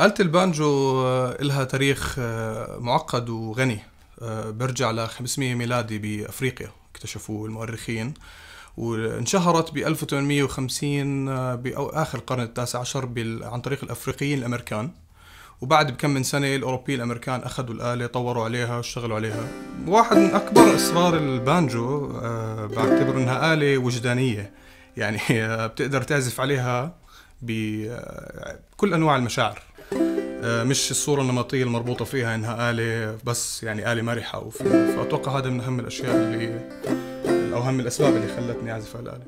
آلة البانجو آه، إلها تاريخ آه، معقد وغني. آه، برجع ل 500 ميلادي بأفريقيا اكتشفوه المؤرخين. وانشهرت ب 1850 بآخر القرن التاسع عشر عن طريق الأفريقيين الأمريكان. وبعد بكم من سنة الأوروبيين الأمريكان أخذوا الآلة طوروا عليها واشتغلوا عليها. واحد من أكبر أسرار البانجو بعتبر إنها آلة وجدانية. يعني بتقدر تعزف عليها بكل أنواع المشاعر. مش الصورة النمطية المربوطة فيها إنها آلة بس يعني آلة مرحة فأتوقع هذا من أهم الأشياء اللي أو أهم الأسباب اللي خلتني أعزف على الآلة